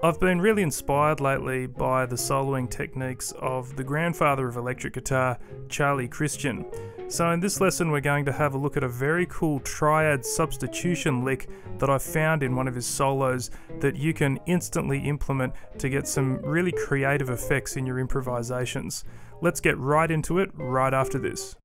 I've been really inspired lately by the soloing techniques of the grandfather of electric guitar, Charlie Christian. So, in this lesson, we're going to have a look at a very cool triad substitution lick that I found in one of his solos that you can instantly implement to get some really creative effects in your improvisations. Let's get right into it right after this.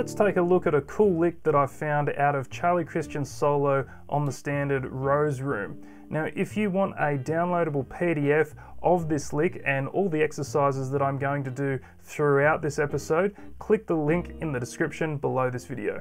Let's take a look at a cool lick that I found out of Charlie Christian's solo on the standard Rose Room. Now, if you want a downloadable PDF of this lick and all the exercises that I'm going to do throughout this episode, click the link in the description below this video.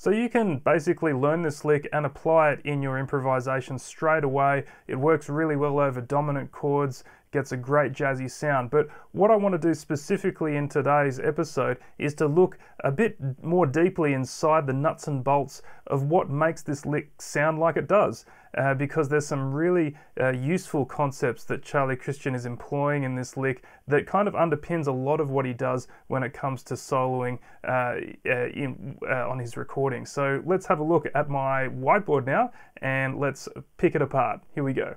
So you can basically learn this lick and apply it in your improvisation straight away. It works really well over dominant chords, gets a great jazzy sound. But what I want to do specifically in today's episode is to look a bit more deeply inside the nuts and bolts of what makes this lick sound like it does. Uh, because there's some really uh, useful concepts that Charlie Christian is employing in this lick that kind of underpins a lot of what he does when it comes to soloing uh, uh in, uh, on his recording. So let's have a look at my whiteboard now and let's pick it apart. Here we go.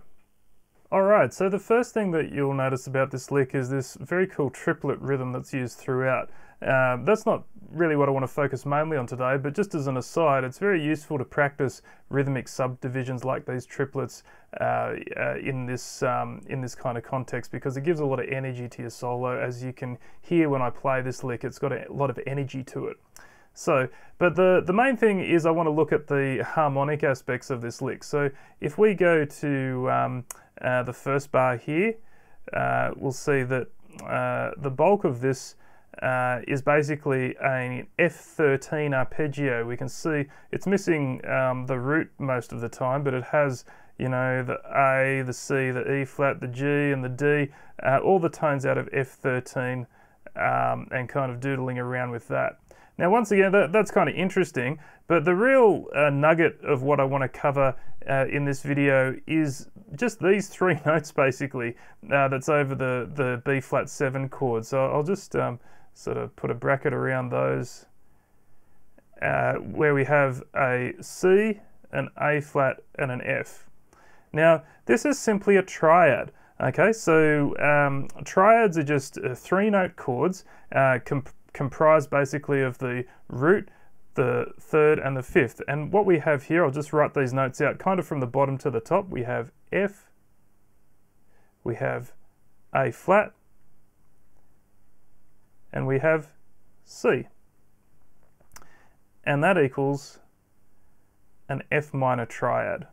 Alright, so the first thing that you'll notice about this lick is this very cool triplet rhythm that's used throughout. Um, that's not really what I want to focus mainly on today, but just as an aside, it's very useful to practice rhythmic subdivisions like these triplets uh, uh, in this um, in this kind of context because it gives a lot of energy to your solo. As you can hear when I play this lick, it's got a lot of energy to it. So, but the, the main thing is I want to look at the harmonic aspects of this lick. So if we go to um, uh, the first bar here, uh, we'll see that uh, the bulk of this uh, is basically an F13 arpeggio. We can see it's missing um, the root most of the time, but it has, you know, the A, the C, the E flat, the G, and the D, uh, all the tones out of F13 um, and kind of doodling around with that. Now, once again, that, that's kind of interesting, but the real uh, nugget of what I want to cover uh, in this video is just these three notes basically uh, that's over the, the B flat 7 chord. So I'll just um, sort of put a bracket around those uh, where we have a C, an A flat, and an F. Now, this is simply a triad. Okay, so um, triads are just uh, three note chords uh, comp comprised basically of the root, the third, and the fifth. And what we have here, I'll just write these notes out kind of from the bottom to the top. We have F, we have A flat, and we have C. And that equals an F minor triad.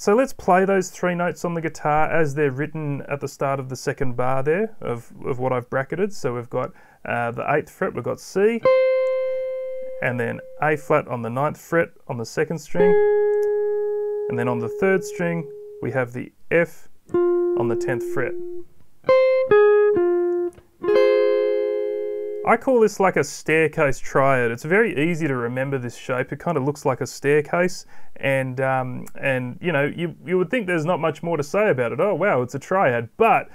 So let's play those three notes on the guitar as they're written at the start of the second bar there of, of what I've bracketed. So we've got uh, the 8th fret, we've got C, and then A flat on the ninth fret on the second string, and then on the third string we have the F on the 10th fret. I call this like a staircase triad. It's very easy to remember this shape. It kind of looks like a staircase, and um, and you know you you would think there's not much more to say about it. Oh wow, it's a triad. But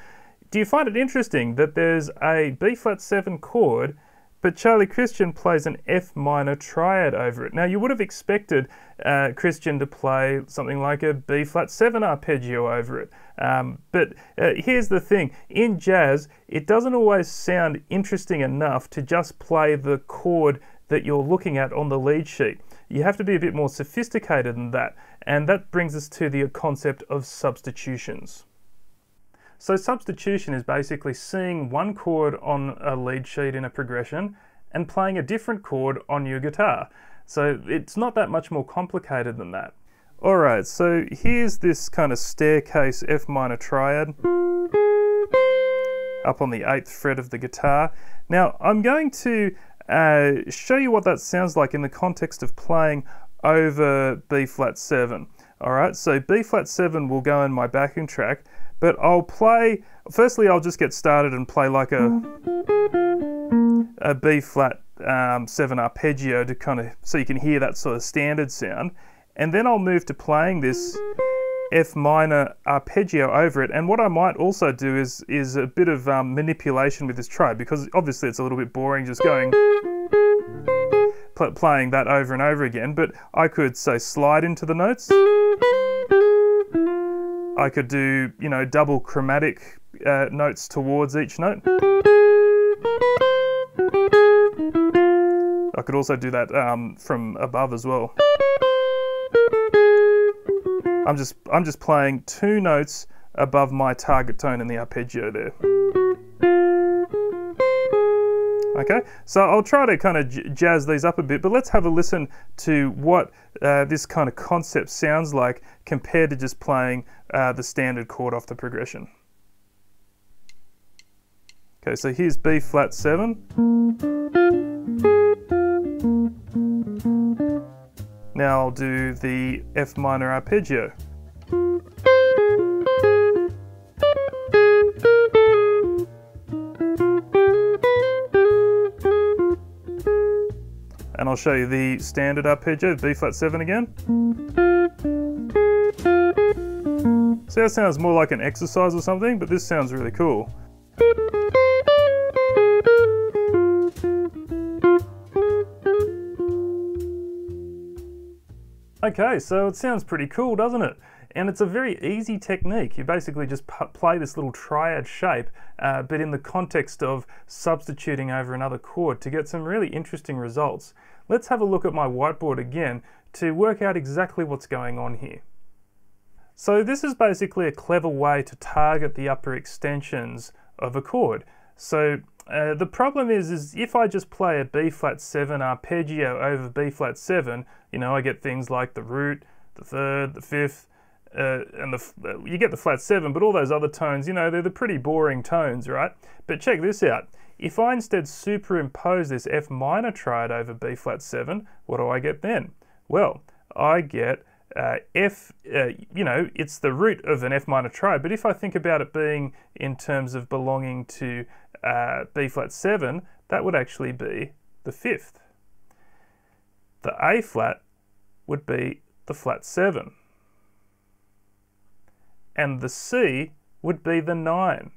do you find it interesting that there's a B flat seven chord but Charlie Christian plays an F minor triad over it. Now, you would have expected uh, Christian to play something like a B flat 7 arpeggio over it. Um, but uh, here's the thing in jazz, it doesn't always sound interesting enough to just play the chord that you're looking at on the lead sheet. You have to be a bit more sophisticated than that, and that brings us to the concept of substitutions. So substitution is basically seeing one chord on a lead sheet in a progression and playing a different chord on your guitar. So it's not that much more complicated than that. Alright, so here's this kind of staircase F minor triad up on the 8th fret of the guitar. Now I'm going to uh, show you what that sounds like in the context of playing over B flat 7. Alright, so B flat 7 will go in my backing track but I'll play, firstly I'll just get started and play like a, a B flat um, 7 arpeggio to kind of, so you can hear that sort of standard sound. And then I'll move to playing this F minor arpeggio over it. And what I might also do is, is a bit of um, manipulation with this triad because obviously it's a little bit boring just going pl playing that over and over again. But I could say slide into the notes. I could do, you know, double chromatic uh, notes towards each note. I could also do that um, from above as well. I'm just I'm just playing two notes above my target tone in the arpeggio there. Okay, so I'll try to kind of jazz these up a bit, but let's have a listen to what uh, this kind of concept sounds like compared to just playing uh, the standard chord off the progression. Okay, so here's B flat 7. Now I'll do the F minor arpeggio. I'll show you the standard arpeggio, B flat 7 again. See, that sounds more like an exercise or something, but this sounds really cool. Okay, so it sounds pretty cool, doesn't it? And it's a very easy technique. You basically just play this little triad shape, uh, but in the context of substituting over another chord to get some really interesting results. Let's have a look at my whiteboard again to work out exactly what's going on here. So this is basically a clever way to target the upper extensions of a chord. So uh, the problem is, is if I just play a B flat 7 arpeggio over B flat 7, you know, I get things like the root, the third, the fifth, uh, and the uh, you get the flat 7, but all those other tones, you know, they're the pretty boring tones, right? But check this out. If I instead superimpose this F minor triad over B flat 7, what do I get then? Well, I get uh, F, uh, you know, it's the root of an F minor triad, but if I think about it being in terms of belonging to uh, B flat 7, that would actually be the fifth. The A flat would be the flat 7. And the C would be the 9.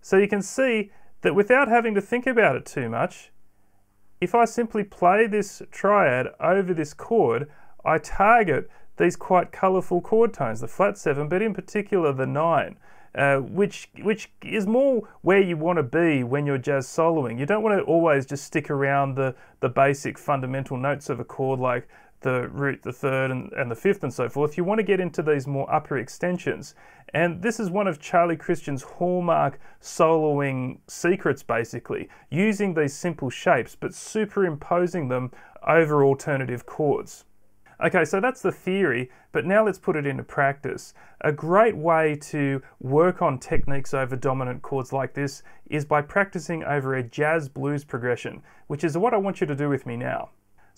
So you can see that without having to think about it too much, if I simply play this triad over this chord, I target these quite colourful chord tones, the flat 7, but in particular the 9. Uh, which which is more where you want to be when you're jazz soloing. You don't want to always just stick around the the basic fundamental notes of a chord like the root, the third, and, and the fifth, and so forth. You want to get into these more upper extensions. And this is one of Charlie Christian's hallmark soloing secrets, basically, using these simple shapes but superimposing them over alternative chords. Okay, so that's the theory, but now let's put it into practice. A great way to work on techniques over dominant chords like this is by practicing over a jazz blues progression, which is what I want you to do with me now.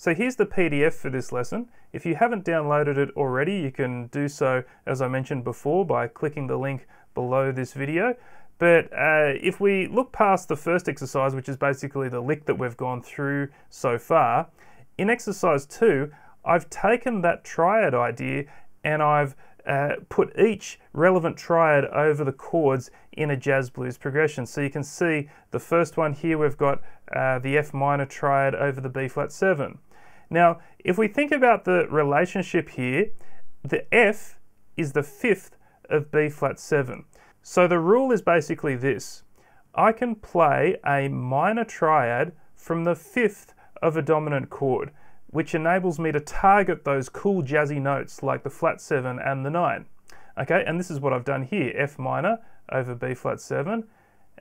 So here's the PDF for this lesson. If you haven't downloaded it already, you can do so, as I mentioned before, by clicking the link below this video. But uh, if we look past the first exercise, which is basically the lick that we've gone through so far, in exercise two, I've taken that triad idea and I've uh, put each relevant triad over the chords in a jazz blues progression. So you can see the first one here, we've got uh, the F minor triad over the B flat 7. Now, if we think about the relationship here, the F is the fifth of B flat 7. So the rule is basically this. I can play a minor triad from the fifth of a dominant chord, which enables me to target those cool jazzy notes like the flat 7 and the 9. Okay, and this is what I've done here, F minor over B flat 7,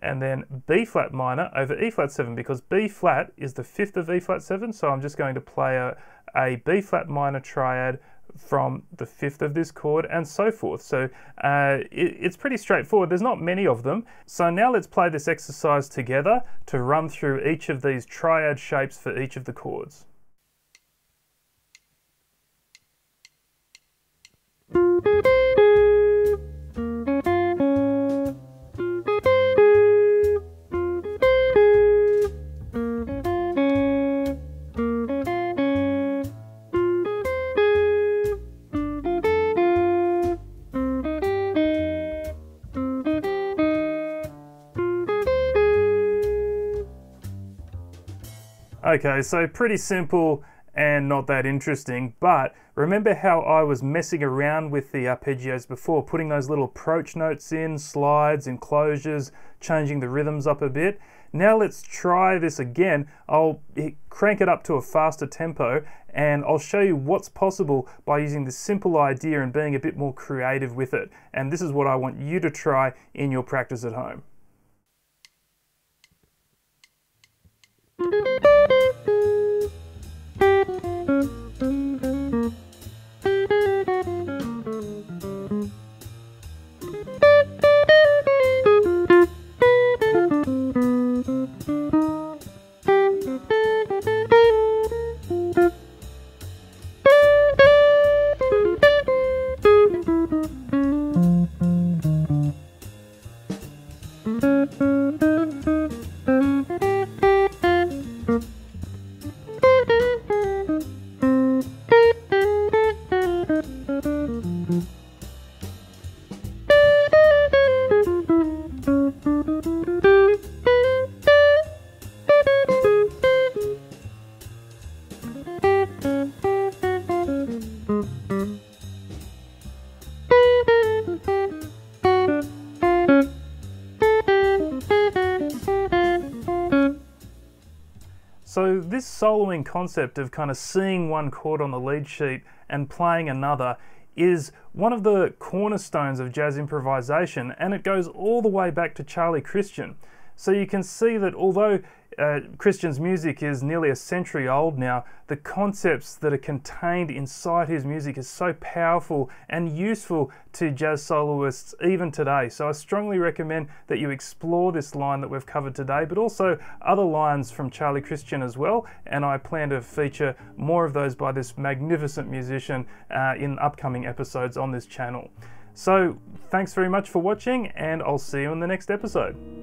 and then B flat minor over E flat 7 because B flat is the fifth of E flat 7 so I'm just going to play a, a B flat minor triad from the fifth of this chord and so forth. So uh, it, it's pretty straightforward. There's not many of them. So now let's play this exercise together to run through each of these triad shapes for each of the chords. Okay, so pretty simple and not that interesting, but remember how I was messing around with the arpeggios before, putting those little approach notes in, slides, enclosures, changing the rhythms up a bit. Now let's try this again. I'll crank it up to a faster tempo and I'll show you what's possible by using this simple idea and being a bit more creative with it. And this is what I want you to try in your practice at home. So this soloing concept of kind of seeing one chord on the lead sheet and playing another is one of the cornerstones of jazz improvisation and it goes all the way back to Charlie Christian. So you can see that although uh, Christian's music is nearly a century old now, the concepts that are contained inside his music is so powerful and useful to jazz soloists even today. So I strongly recommend that you explore this line that we've covered today, but also other lines from Charlie Christian as well. And I plan to feature more of those by this magnificent musician uh, in upcoming episodes on this channel. So thanks very much for watching and I'll see you in the next episode.